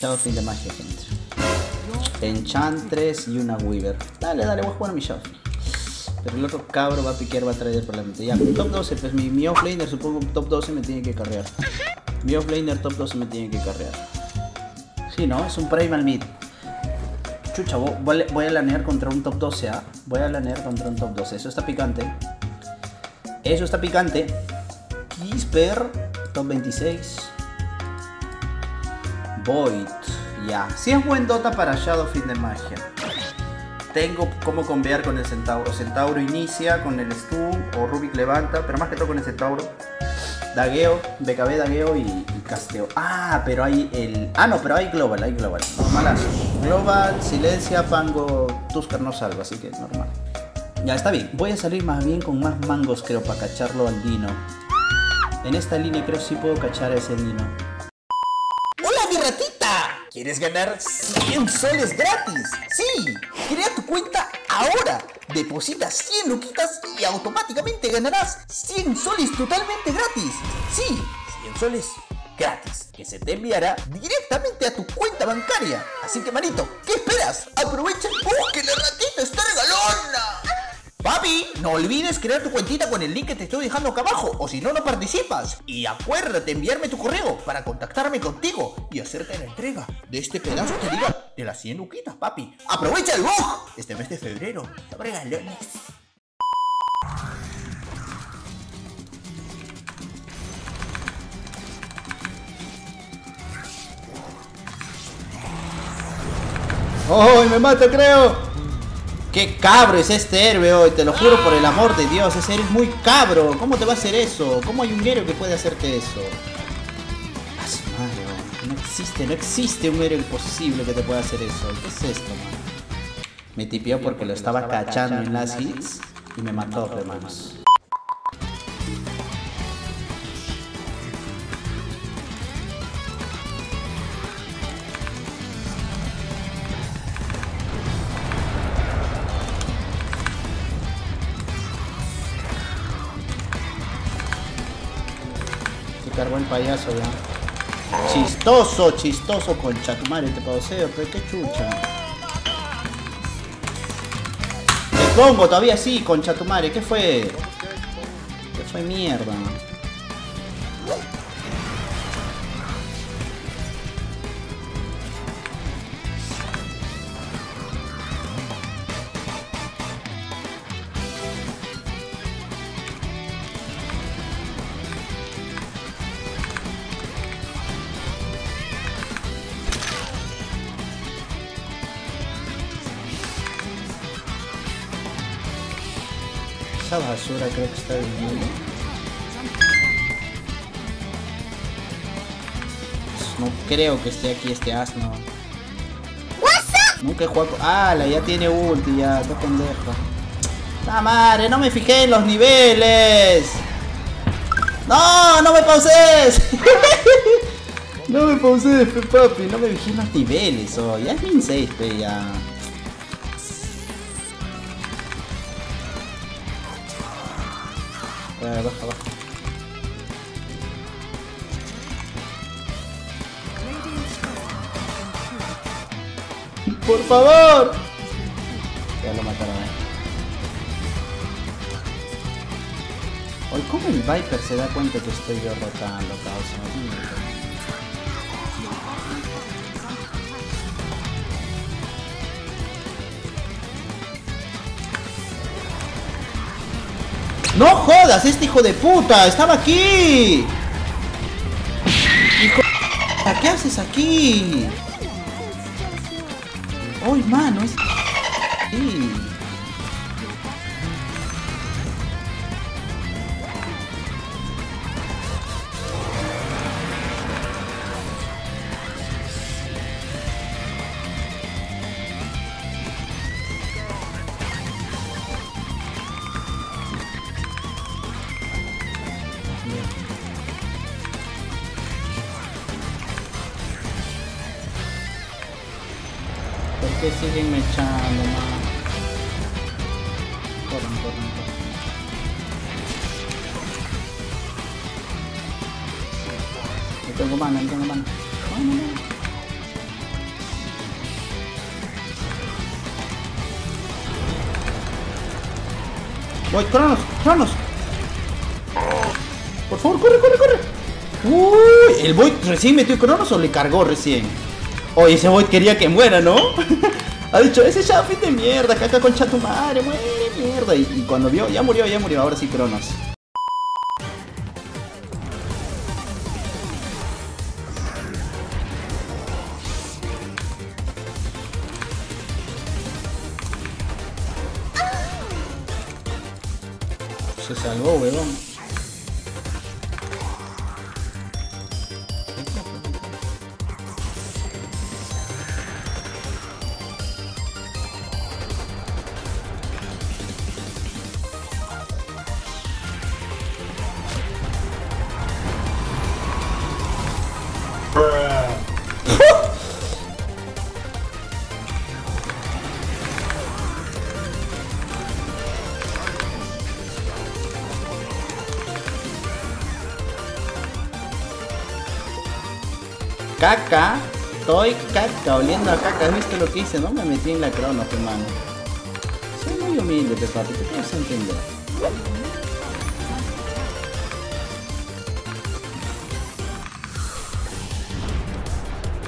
Chao, fin de magia, gente. Enchantress y una Weaver. Dale, dale, voy a jugar a mi Shuffle. Pero el otro cabro va a piquear, va a traer por la mente. Ya, top 12, pues mi, mi offlaner supongo top 12 me tiene que carrear. Mi offlaner top 12 me tiene que carrear. Sí, ¿no? Es un primal mid. Chucha, vo- voy a, lanear contra un top 12, ¿ah? Voy a lanear contra un top 12. Eso está picante. Eso está picante. Kisper, top 26. Void, ya. Si es buen Dota para Shadow Fin de Magia. Tengo cómo convear con el Centauro. Centauro inicia con el stun o Rubik levanta, pero más que todo con el Centauro. Dagueo, BKB, dagueo y, casteo. Ah, pero hay el. Ah, no, pero hay global, hay global. Normalazo. Global, silencia, pango, Tuskar no salva, así que normal. Ya está bien. Voy a salir más bien con más mangos, creo, para cacharlo al Dino. En esta línea creo sí puedo cachar a ese Dino. ¡Hola, mi ratita! ¿Quieres ganar 100 soles gratis? Sí, crea tu cuenta ahora. Deposita 100 luquitas y automáticamente ganarás 100 soles totalmente gratis. Sí, 100 soles gratis, que se te enviará directamente a tu cuenta bancaria. Así que, manito, ¿qué esperas? Aprovecha. ¡Oh, que la ratita está regalona! Papi, no olvides crear tu cuentita con el link que te estoy dejando acá abajo, o si no, no participas. Y acuérdate enviarme tu correo para contactarme contigo y hacerte la entrega de este pedazo que diga de las 100 luquitas, papi. ¡Aprovecha el bug! Este mes de febrero, sobre galones. ¡Oh, me mata, creo! ¡Qué cabro es este héroe hoy! Te lo juro por el amor de Dios, ese héroe es muy cabro. ¿Cómo te va a hacer eso? ¿Cómo hay un héroe que puede hacerte eso? Existe, no existe un héroe posible que te pueda hacer eso. ¿Qué es esto, man? Me tipió porque lo estaba cachando en las hits y me mató, hermanos. Se cargó el payaso, ya. Chistoso, chistoso con chatumare este pauseo, pero qué chucha. Te pongo todavía así con chatumare, ¿qué fue? ¿Qué fue mierda? Esa basura creo que está viniendo. No creo que esté aquí este asno. Nunca he jugado. Ah, la ya tiene ulti, ya, qué pendejo. ¡La madre! ¡No me fijé en los niveles! ¡No! ¡No me pauses! no me pauses, papi. No me fijé en los niveles, oh. Ya es min 6, pe, ya. Baja, baja. ¡Por favor! Ya lo mataron ahí. Oye, ¿cómo el Viper se da cuenta que estoy yo rotando, causa? ¡No jodas! ¡Este hijo de puta! ¡Estaba aquí! ¡Hijo de... ¿Qué haces aquí? ¡Uy, mano! Es... siguen echando, mano. Corran, corran, corran. No tengo mana, no tengo mana. Voy, Cronos, Cronos. Por favor, corre, corre, corre. Uy, el Void recién metió Cronos o le cargó recién. Oye, ese Void quería que muera, ¿no? ha dicho, ese Shafi de mierda, caca concha tu madre, muere mierda. Y, y cuando vio, ya murió, ya murió, ahora sí Cronos. Se salvó, huevón. Estoy caca, oliendo a caca. ¿Has visto lo que hice? No me metí en la crono, hermano. Soy muy humilde, pe papi, te puedes entender.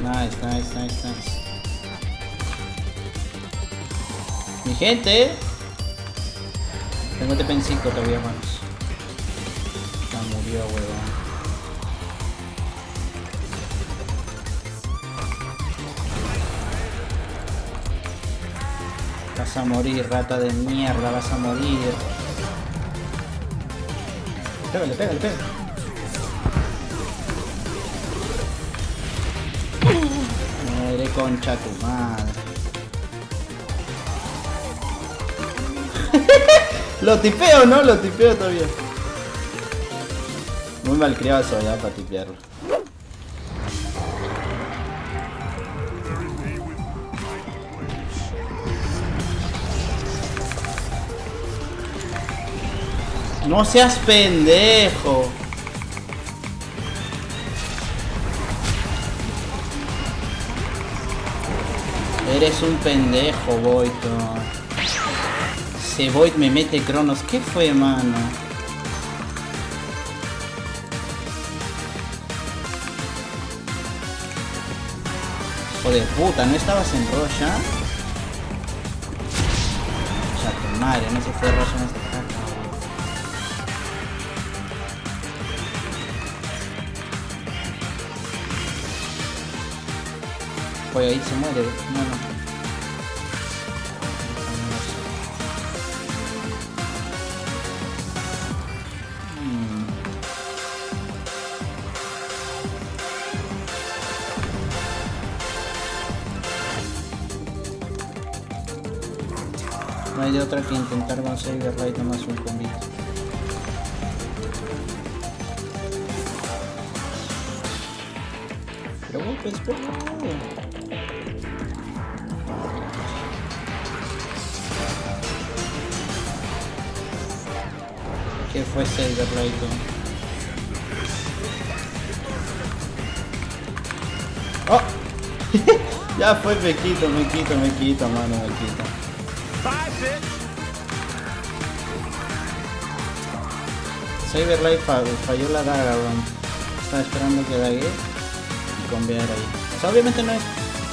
Nice, nice, nice, nice. Mi gente. Tengo TP en 5 todavía, manos. Ya murió, huevón. Vas a morir, rata de mierda, vas a morir. Pégale, pégale, pégale. Madre concha tu madre. Lo tipeo, ¿no? Lo tipeo todavía. Muy mal criado eso ya para tipearlo. No seas pendejo. Eres un pendejo, Boito. Se Void me mete cronos. ¿Qué fue, mano? Joder, puta, ¿no estabas en Rocha? O sea, tu madre, no se fue Rocha en esta Pues ahí se muere. No, no. Mm. No hay de otra que intentar con Saber Light nomás un combito. Pero vos, pues, ¿Qué fue Saber Light? ¡Oh! ya fue, me quito, me quito, me quito, mano, me quito. Cyberlight fa- falló la daga, weón. Estaba esperando que dague y convear ahí. O sea, obviamente no es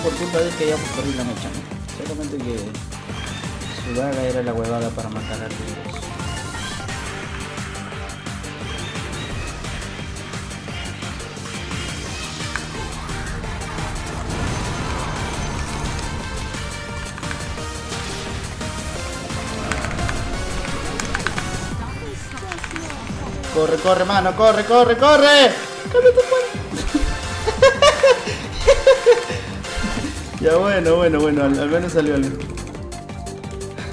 por culpa de que hayamos corrido la mecha, ¿no? Solamente que su daga era la huevada para matar a los Corre, corre, mano, corre, corre, corre. Ya bueno, bueno, bueno, al, al menos salió algo.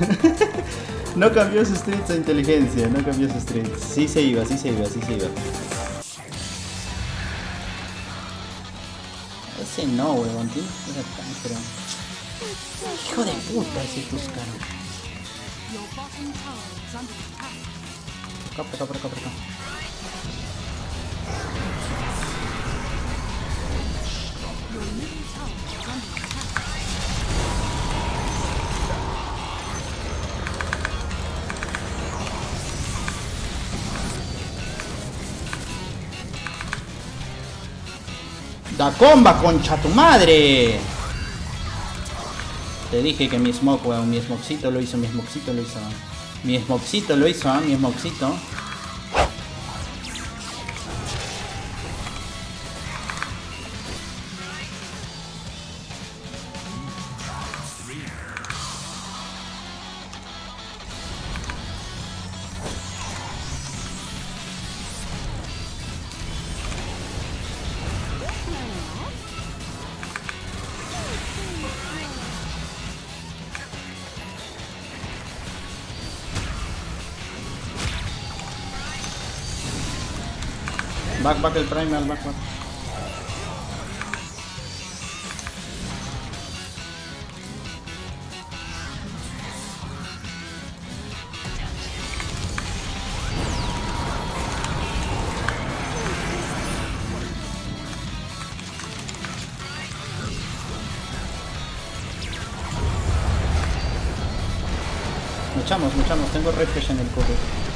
no cambió su streets a inteligencia, no cambió su streets. Sí se iba, sí se iba, sí se iba. Ese no, huevón, tío. Era tan, pero... Hijo de puta ese Tuscano. Acá, por acá, por acá, por acá. Da comba, concha tu madre. Te dije que mi smoke, weón, mi smokecito lo hizo, mi smokecito lo hizo. Mi smokecito lo hizo, ¿ah? mi smokecito. Back, back el primal, back, back. Luchamos, luchamos, tengo refresh en el cobre.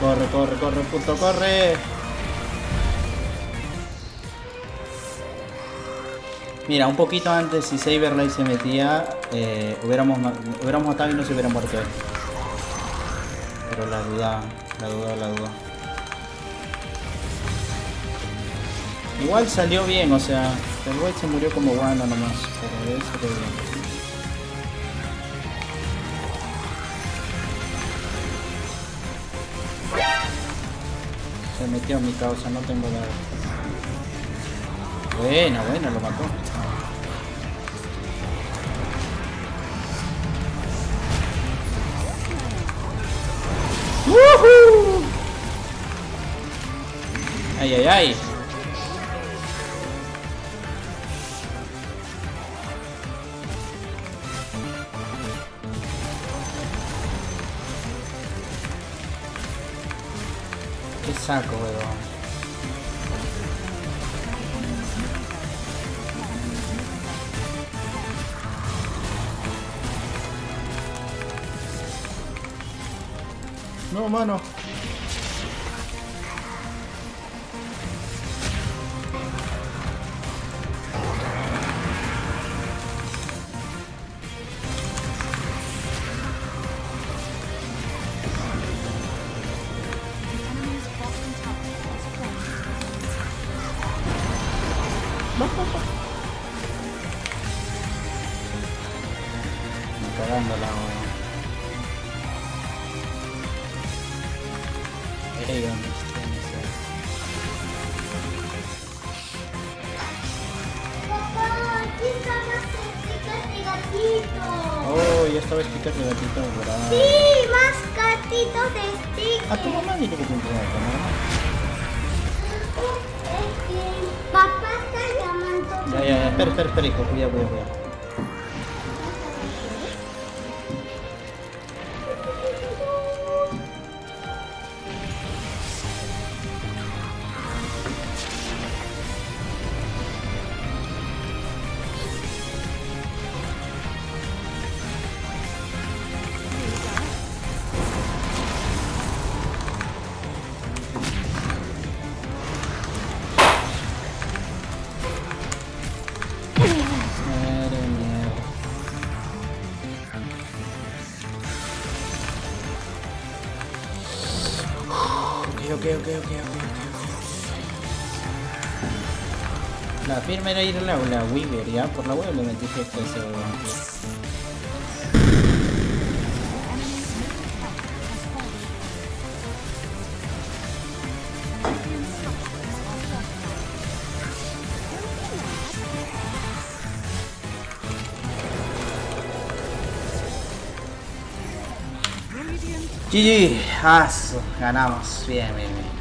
Corre, corre, corre, puto, corre. Mira, un poquito antes, si Saberlight se metía, eh, hubiéramos, hubiéramos matado y no se hubiera muerto él. Pero la duda, la duda, la duda. Igual salió bien, o sea, el güey se murió como guano nomás, pero eso salió bien. Se metió mi causa, no tengo nada. Buena, buena, lo mató. ¡Woohoo! ¡Ay, ay, ay! ¿Qué saco, weón? No, mano. Tu mamá dile que te entrega la cámara. Es que papá está llamando. Ya, ya, ya, espera, espera, espera, hijo, ok, ok, ok, ok. La firma era ir a la, la Weaver, ya, por la web le metí a ese GG, aso, ganamos, bien, bien, bien.